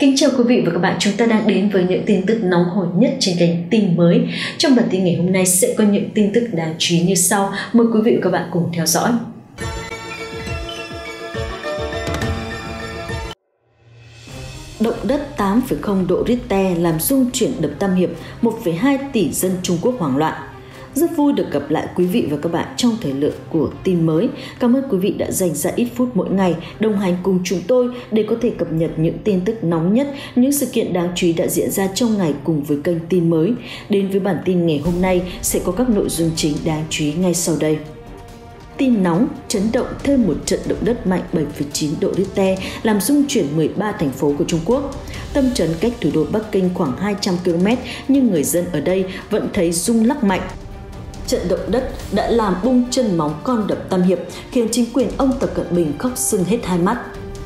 Kính chào quý vị và các bạn, chúng ta đang đến với những tin tức nóng hổi nhất trên kênh tin mới. Trong bản tin ngày hôm nay sẽ có những tin tức đáng chú ý như sau. Mời quý vị và các bạn cùng theo dõi. Động đất 8,0 độ Richter làm rung chuyển đập Tam Hiệp, 1,2 tỷ dân Trung Quốc hoảng loạn. Rất vui được gặp lại quý vị và các bạn trong thời lượng của tin mới. Cảm ơn quý vị đã dành ra ít phút mỗi ngày đồng hành cùng chúng tôi để có thể cập nhật những tin tức nóng nhất, những sự kiện đáng chú ý đã diễn ra trong ngày cùng với kênh tin mới. Đến với bản tin ngày hôm nay sẽ có các nội dung chính đáng chú ý ngay sau đây tin nóng chấn động thêm một trận động đất mạnh 7,9 độ Richter làm rung chuyển 13 thành phố của Trung Quốc. Tâm trấn cách thủ đô Bắc Kinh khoảng 200 km nhưng người dân ở đây vẫn thấy rung lắc mạnh trận động đất đã làm bung chân móng con đập Tam Hiệp, khiến chính quyền ông Tập Cận Bình khóc sưng hết hai mắt.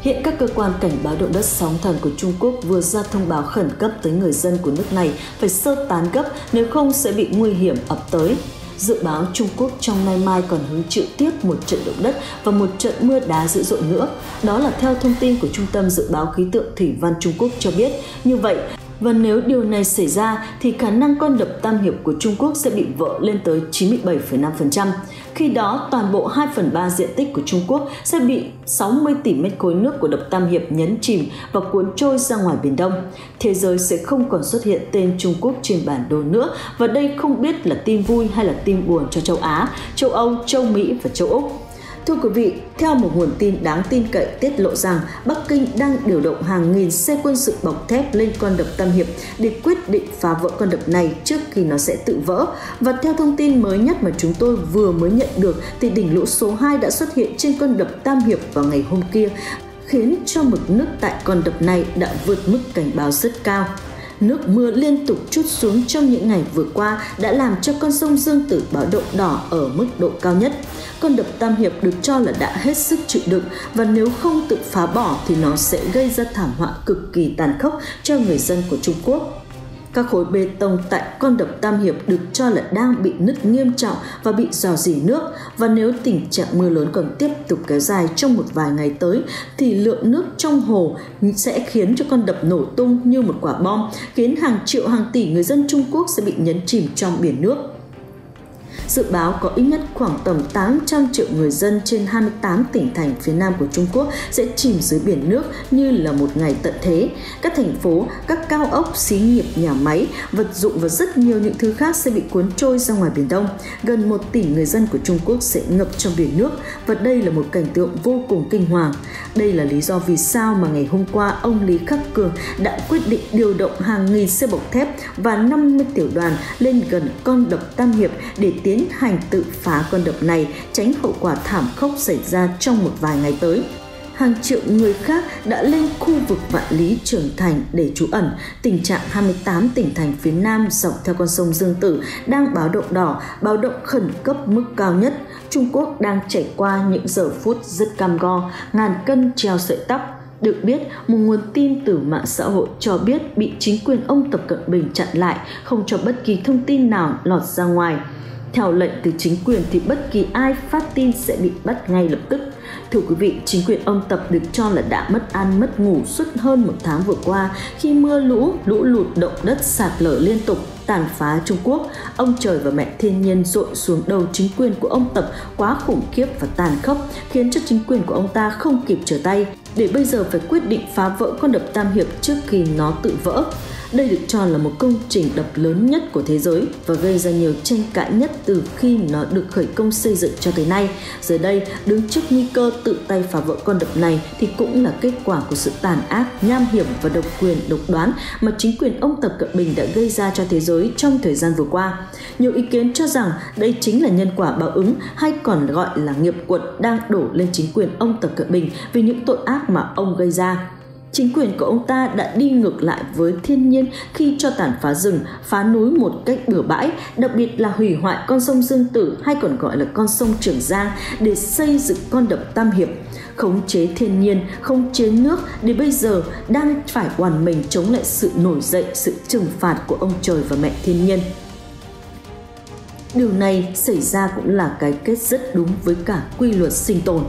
Hiện các cơ quan cảnh báo động đất sóng thần của Trung Quốc vừa ra thông báo khẩn cấp tới người dân của nước này phải sơ tán gấp nếu không sẽ bị nguy hiểm ập tới. Dự báo Trung Quốc trong nay mai còn hứng chịu tiếp một trận động đất và một trận mưa đá dữ dội nữa. Đó là theo thông tin của Trung tâm Dự báo Khí tượng Thủy văn Trung Quốc cho biết. Như vậy, và nếu điều này xảy ra thì khả năng con đập Tam Hiệp của Trung Quốc sẽ bị vỡ lên tới 97,5%. Khi đó, toàn bộ 2 phần 3 diện tích của Trung Quốc sẽ bị 60 tỷ mét khối nước của đập Tam Hiệp nhấn chìm và cuốn trôi ra ngoài Biển Đông. Thế giới sẽ không còn xuất hiện tên Trung Quốc trên bản đồ nữa và đây không biết là tin vui hay là tin buồn cho châu Á, châu Âu, châu Mỹ và châu Úc. Thưa quý vị, theo một nguồn tin đáng tin cậy tiết lộ rằng Bắc Kinh đang điều động hàng nghìn xe quân sự bọc thép lên con đập Tam Hiệp để quyết định phá vỡ con đập này trước khi nó sẽ tự vỡ. Và theo thông tin mới nhất mà chúng tôi vừa mới nhận được thì đỉnh lũ số 2 đã xuất hiện trên con đập Tam Hiệp vào ngày hôm kia khiến cho mực nước tại con đập này đã vượt mức cảnh báo rất cao. Nước mưa liên tục chút xuống trong những ngày vừa qua đã làm cho con sông Dương Tử báo động đỏ ở mức độ cao nhất. Con đập Tam Hiệp được cho là đã hết sức chịu đựng và nếu không tự phá bỏ thì nó sẽ gây ra thảm họa cực kỳ tàn khốc cho người dân của Trung Quốc. Các khối bê tông tại con đập Tam Hiệp được cho là đang bị nứt nghiêm trọng và bị dò dỉ nước và nếu tình trạng mưa lớn còn tiếp tục kéo dài trong một vài ngày tới thì lượng nước trong hồ sẽ khiến cho con đập nổ tung như một quả bom, khiến hàng triệu hàng tỷ người dân Trung Quốc sẽ bị nhấn chìm trong biển nước. Dự báo có ít nhất khoảng tầm 800 triệu người dân trên 28 tỉnh thành phía nam của Trung Quốc sẽ chìm dưới biển nước như là một ngày tận thế. Các thành phố, các cao ốc, xí nghiệp, nhà máy, vật dụng và rất nhiều những thứ khác sẽ bị cuốn trôi ra ngoài Biển Đông. Gần 1 tỷ người dân của Trung Quốc sẽ ngập trong biển nước và đây là một cảnh tượng vô cùng kinh hoàng. Đây là lý do vì sao mà ngày hôm qua ông Lý Khắc Cường đã quyết định điều động hàng nghìn xe bọc thép và 50 tiểu đoàn lên gần con đập Tam Hiệp để tiến tiến hành tự phá con đập này tránh hậu quả thảm khốc xảy ra trong một vài ngày tới hàng triệu người khác đã lên khu vực vạn lý trưởng thành để trú ẩn. Tình trạng 28 tỉnh thành phía Nam dọc theo con sông Dương Tử đang báo động đỏ, báo động khẩn cấp mức cao nhất. Trung Quốc đang trải qua những giờ phút rất cam go, ngàn cân treo sợi tóc. Được biết, một nguồn tin từ mạng xã hội cho biết bị chính quyền ông Tập Cận Bình chặn lại, không cho bất kỳ thông tin nào lọt ra ngoài. Theo lệnh từ chính quyền thì bất kỳ ai phát tin sẽ bị bắt ngay lập tức. Thưa quý vị, chính quyền ông Tập được cho là đã mất ăn mất ngủ suốt hơn một tháng vừa qua khi mưa lũ, lũ lụt, động đất sạt lở liên tục tàn phá Trung Quốc, ông trời và mẹ thiên nhiên dội xuống đầu chính quyền của ông Tập quá khủng khiếp và tàn khốc, khiến cho chính quyền của ông ta không kịp trở tay, để bây giờ phải quyết định phá vỡ con đập Tam Hiệp trước khi nó tự vỡ. Đây được cho là một công trình đập lớn nhất của thế giới và gây ra nhiều tranh cãi nhất từ khi nó được khởi công xây dựng cho tới nay. Giờ đây, đứng trước nguy cơ tự tay phá vỡ con đập này thì cũng là kết quả của sự tàn ác, nham hiểm và độc quyền, độc đoán mà chính quyền ông Tập Cận Bình đã gây ra cho thế giới trong thời gian vừa qua. Nhiều ý kiến cho rằng đây chính là nhân quả báo ứng hay còn gọi là nghiệp quật đang đổ lên chính quyền ông Tập Cận Bình vì những tội ác mà ông gây ra. Chính quyền của ông ta đã đi ngược lại với thiên nhiên khi cho tàn phá rừng, phá núi một cách bừa bãi, đặc biệt là hủy hoại con sông Dương Tử hay còn gọi là con sông Trường Giang để xây dựng con đập Tam Hiệp. Khống chế thiên nhiên, khống chế nước để bây giờ đang phải hoàn mình chống lại sự nổi dậy, sự trừng phạt của ông trời và mẹ thiên nhiên. Điều này xảy ra cũng là cái kết rất đúng với cả quy luật sinh tồn.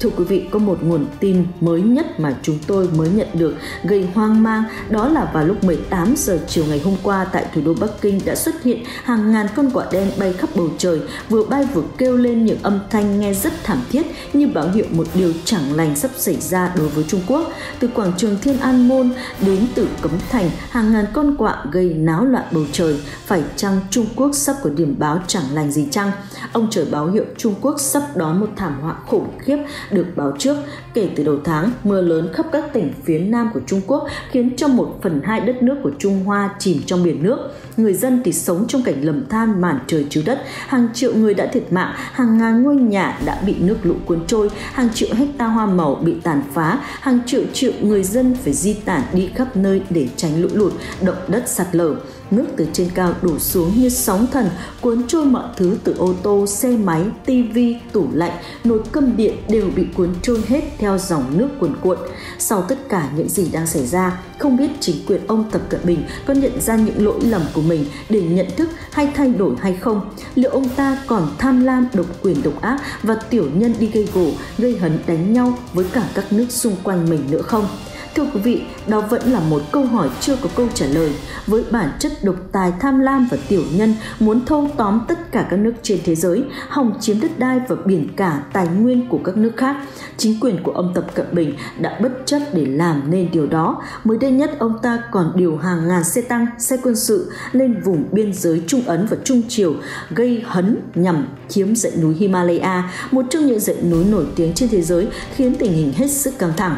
Thưa quý vị, có một nguồn tin mới nhất mà chúng tôi mới nhận được gây hoang mang, đó là vào lúc 18 giờ chiều ngày hôm qua tại thủ đô Bắc Kinh đã xuất hiện hàng ngàn con quạ đen bay khắp bầu trời, vừa bay vừa kêu lên những âm thanh nghe rất thảm thiết như báo hiệu một điều chẳng lành sắp xảy ra đối với Trung Quốc. Từ quảng trường Thiên An Môn đến từ Cấm Thành, hàng ngàn con quạ gây náo loạn bầu trời. Phải chăng Trung Quốc sắp có điểm báo chẳng lành gì chăng? Ông trời báo hiệu Trung Quốc sắp đón một thảm họa khủng khiếp được báo trước. Kể từ đầu tháng, mưa lớn khắp các tỉnh phía nam của Trung Quốc khiến cho một phần hai đất nước của Trung Hoa chìm trong biển nước. Người dân thì sống trong cảnh lầm than màn trời chiếu đất, hàng triệu người đã thiệt mạng, hàng ngàn ngôi nhà đã bị nước lũ cuốn trôi, hàng triệu hecta hoa màu bị tàn phá, hàng triệu triệu người dân phải di tản đi khắp nơi để tránh lũ lụt, động đất sạt lở nước từ trên cao đổ xuống như sóng thần, cuốn trôi mọi thứ từ ô tô, xe máy, tivi, tủ lạnh, nồi cơm điện đều bị cuốn trôi hết theo dòng nước cuồn cuộn. Sau tất cả những gì đang xảy ra, không biết chính quyền ông Tập Cận Bình có nhận ra những lỗi lầm của mình để nhận thức hay thay đổi hay không? Liệu ông ta còn tham lam, độc quyền, độc ác và tiểu nhân đi gây gổ, gây hấn đánh nhau với cả các nước xung quanh mình nữa không? Thưa quý vị, đó vẫn là một câu hỏi chưa có câu trả lời. Với bản chất độc tài tham lam và tiểu nhân muốn thâu tóm tất cả các nước trên thế giới, hòng chiếm đất đai và biển cả tài nguyên của các nước khác, chính quyền của ông Tập Cận Bình đã bất chấp để làm nên điều đó. Mới đây nhất, ông ta còn điều hàng ngàn xe tăng, xe quân sự lên vùng biên giới Trung Ấn và Trung Triều, gây hấn nhằm chiếm dãy núi Himalaya, một trong những dãy núi nổi tiếng trên thế giới, khiến tình hình hết sức căng thẳng.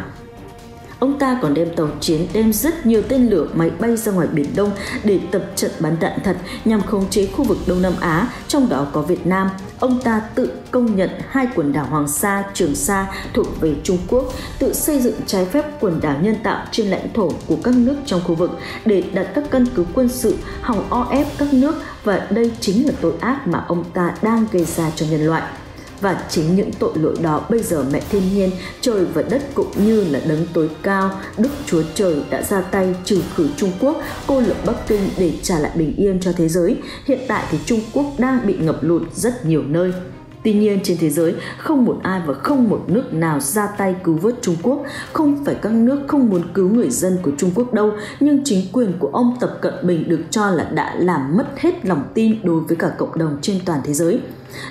Ông ta còn đem tàu chiến đem rất nhiều tên lửa máy bay ra ngoài Biển Đông để tập trận bắn đạn thật nhằm khống chế khu vực Đông Nam Á, trong đó có Việt Nam. Ông ta tự công nhận hai quần đảo Hoàng Sa, Trường Sa thuộc về Trung Quốc, tự xây dựng trái phép quần đảo nhân tạo trên lãnh thổ của các nước trong khu vực để đặt các căn cứ quân sự hòng o ép các nước và đây chính là tội ác mà ông ta đang gây ra cho nhân loại và chính những tội lỗi đó bây giờ mẹ thiên nhiên, trời và đất cũng như là đấng tối cao, Đức Chúa Trời đã ra tay trừ khử Trung Quốc, cô lập Bắc Kinh để trả lại bình yên cho thế giới. Hiện tại thì Trung Quốc đang bị ngập lụt rất nhiều nơi. Tuy nhiên trên thế giới không một ai và không một nước nào ra tay cứu vớt Trung Quốc, không phải các nước không muốn cứu người dân của Trung Quốc đâu, nhưng chính quyền của ông Tập Cận Bình được cho là đã làm mất hết lòng tin đối với cả cộng đồng trên toàn thế giới.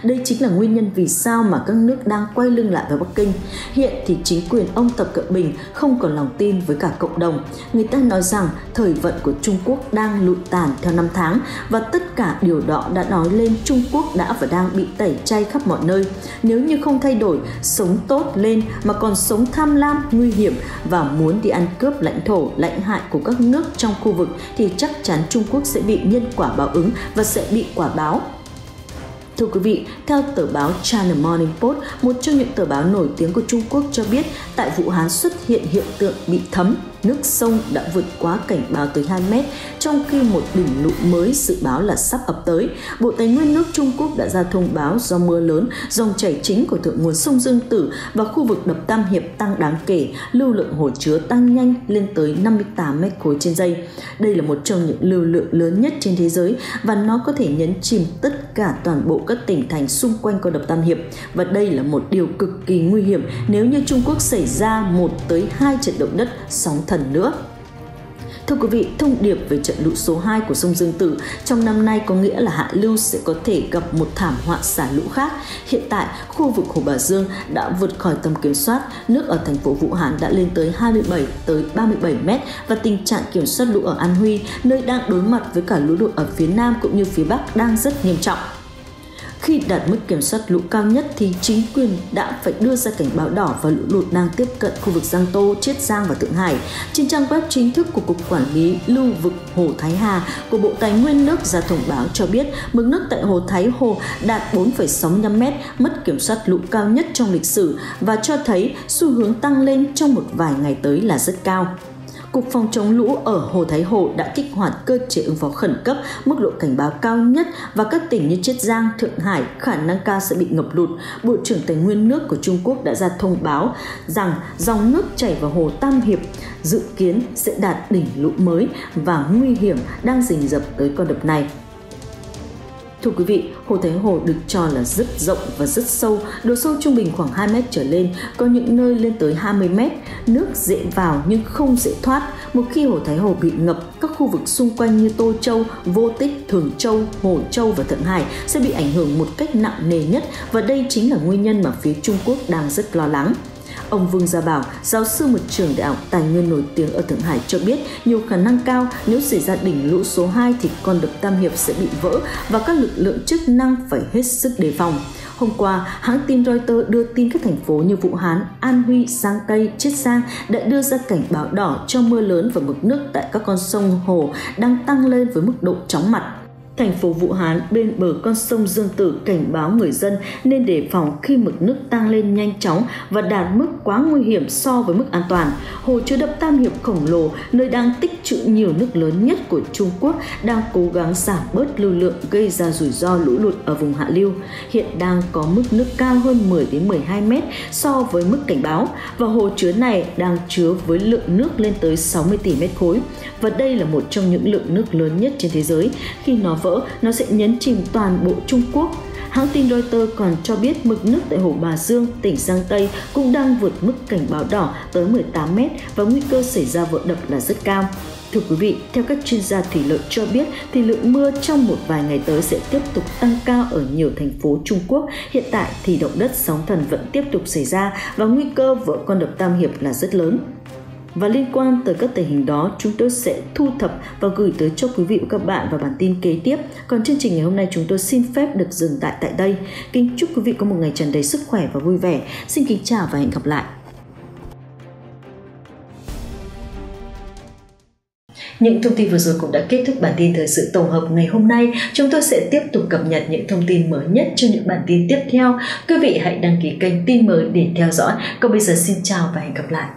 Đây chính là nguyên nhân vì sao mà các nước đang quay lưng lại với Bắc Kinh. Hiện thì chính quyền ông Tập Cận Bình không còn lòng tin với cả cộng đồng. Người ta nói rằng thời vận của Trung Quốc đang lụi tàn theo năm tháng và tất cả điều đó đã nói lên Trung Quốc đã và đang bị tẩy chay khắp mọi nơi. Nếu như không thay đổi, sống tốt lên mà còn sống tham lam, nguy hiểm và muốn đi ăn cướp lãnh thổ, lãnh hại của các nước trong khu vực thì chắc chắn Trung Quốc sẽ bị nhân quả báo ứng và sẽ bị quả báo Thưa quý vị, theo tờ báo China Morning Post, một trong những tờ báo nổi tiếng của Trung Quốc cho biết tại Vũ Hán xuất hiện hiện tượng bị thấm nước sông đã vượt quá cảnh báo tới 2 mét, trong khi một đỉnh lũ mới dự báo là sắp ập tới. Bộ Tài nguyên nước Trung Quốc đã ra thông báo do mưa lớn, dòng chảy chính của thượng nguồn sông Dương Tử và khu vực đập Tam Hiệp tăng đáng kể, lưu lượng hồ chứa tăng nhanh lên tới 58 mét khối trên giây. Đây là một trong những lưu lượng lớn nhất trên thế giới và nó có thể nhấn chìm tất cả toàn bộ các tỉnh thành xung quanh con đập Tam Hiệp và đây là một điều cực kỳ nguy hiểm nếu như Trung Quốc xảy ra một tới hai trận động đất sóng thần thần nữa. Thưa quý vị, thông điệp về trận lũ số 2 của sông Dương Tử trong năm nay có nghĩa là hạ lưu sẽ có thể gặp một thảm họa xả lũ khác. Hiện tại, khu vực Hồ Bà Dương đã vượt khỏi tầm kiểm soát, nước ở thành phố Vũ Hán đã lên tới 27 tới 37 mét và tình trạng kiểm soát lũ ở An Huy, nơi đang đối mặt với cả lũ lụt ở phía Nam cũng như phía Bắc đang rất nghiêm trọng. Khi đạt mức kiểm soát lũ cao nhất thì chính quyền đã phải đưa ra cảnh báo đỏ và lũ lụt đang tiếp cận khu vực Giang Tô, Chiết Giang và Thượng Hải. Trên trang web chính thức của Cục Quản lý Lưu vực Hồ Thái Hà của Bộ Tài nguyên nước ra thông báo cho biết mực nước tại Hồ Thái Hồ đạt 4,65 m, mất kiểm soát lũ cao nhất trong lịch sử và cho thấy xu hướng tăng lên trong một vài ngày tới là rất cao. Cục Phòng chống lũ ở Hồ Thái Hồ đã kích hoạt cơ chế ứng phó khẩn cấp mức độ cảnh báo cao nhất và các tỉnh như Chiết Giang, Thượng Hải khả năng cao sẽ bị ngập lụt. Bộ trưởng Tài nguyên nước của Trung Quốc đã ra thông báo rằng dòng nước chảy vào Hồ Tam Hiệp dự kiến sẽ đạt đỉnh lũ mới và nguy hiểm đang rình rập tới con đập này. Thưa quý vị, Hồ Thái Hồ được cho là rất rộng và rất sâu, độ sâu trung bình khoảng 2 mét trở lên, có những nơi lên tới 20 mét. Nước dễ vào nhưng không dễ thoát. Một khi Hồ Thái Hồ bị ngập, các khu vực xung quanh như Tô Châu, Vô Tích, Thường Châu, Hồ Châu và Thượng Hải sẽ bị ảnh hưởng một cách nặng nề nhất và đây chính là nguyên nhân mà phía Trung Quốc đang rất lo lắng. Ông Vương Gia Bảo, giáo sư một trường đại học tài nguyên nổi tiếng ở Thượng Hải cho biết nhiều khả năng cao nếu xảy ra đỉnh lũ số 2 thì con đập Tam Hiệp sẽ bị vỡ và các lực lượng chức năng phải hết sức đề phòng. Hôm qua, hãng tin Reuters đưa tin các thành phố như Vũ Hán, An Huy, Giang Tây, Chiết Giang đã đưa ra cảnh báo đỏ cho mưa lớn và mực nước tại các con sông hồ đang tăng lên với mức độ chóng mặt Thành phố Vũ Hán bên bờ con sông Dương Tử cảnh báo người dân nên đề phòng khi mực nước tăng lên nhanh chóng và đạt mức quá nguy hiểm so với mức an toàn. Hồ chứa đập Tam Hiệp khổng lồ, nơi đang tích trữ nhiều nước lớn nhất của Trung Quốc, đang cố gắng giảm bớt lưu lượng gây ra rủi ro lũ lụt ở vùng hạ lưu. Hiện đang có mức nước cao hơn 10 đến 12 mét so với mức cảnh báo và hồ chứa này đang chứa với lượng nước lên tới 60 tỷ mét khối và đây là một trong những lượng nước lớn nhất trên thế giới. Khi nó vỡ, nó sẽ nhấn chìm toàn bộ Trung Quốc. Hãng tin Reuters còn cho biết mực nước tại hồ Bà Dương, tỉnh Giang Tây cũng đang vượt mức cảnh báo đỏ tới 18 mét và nguy cơ xảy ra vỡ đập là rất cao. Thưa quý vị, theo các chuyên gia thủy lợi cho biết thì lượng mưa trong một vài ngày tới sẽ tiếp tục tăng cao ở nhiều thành phố Trung Quốc. Hiện tại thì động đất sóng thần vẫn tiếp tục xảy ra và nguy cơ vỡ con đập Tam Hiệp là rất lớn. Và liên quan tới các tình hình đó, chúng tôi sẽ thu thập và gửi tới cho quý vị và các bạn vào bản tin kế tiếp. Còn chương trình ngày hôm nay chúng tôi xin phép được dừng tại tại đây. Kính chúc quý vị có một ngày tràn đầy sức khỏe và vui vẻ. Xin kính chào và hẹn gặp lại. Những thông tin vừa rồi cũng đã kết thúc bản tin thời sự tổng hợp ngày hôm nay. Chúng tôi sẽ tiếp tục cập nhật những thông tin mới nhất cho những bản tin tiếp theo. Quý vị hãy đăng ký kênh tin mới để theo dõi. Còn bây giờ xin chào và hẹn gặp lại.